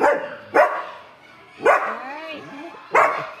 All right.